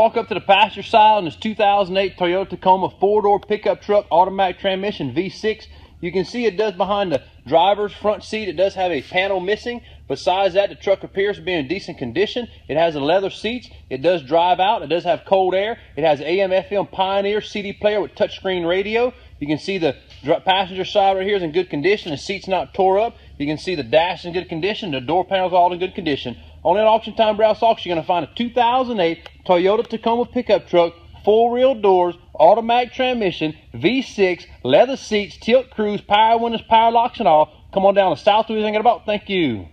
Walk up to the passenger side on this 2008 Toyota Tacoma four-door pickup truck, automatic transmission, V6. You can see it does behind the driver's front seat. It does have a panel missing. Besides that, the truck appears to be in decent condition. It has the leather seats. It does drive out. It does have cold air. It has AM, FM, Pioneer CD player with touchscreen radio. You can see the passenger side right here is in good condition. The seat's not tore up. You can see the dash in good condition. The door panel's all in good condition. On that auction time Browse auction, you're going to find a 2008 Toyota Tacoma pickup truck, four-wheel doors, automatic transmission, V6, leather seats, tilt cruise, power windows, power locks, and all. Come on down to South Louisiana about. Thank you.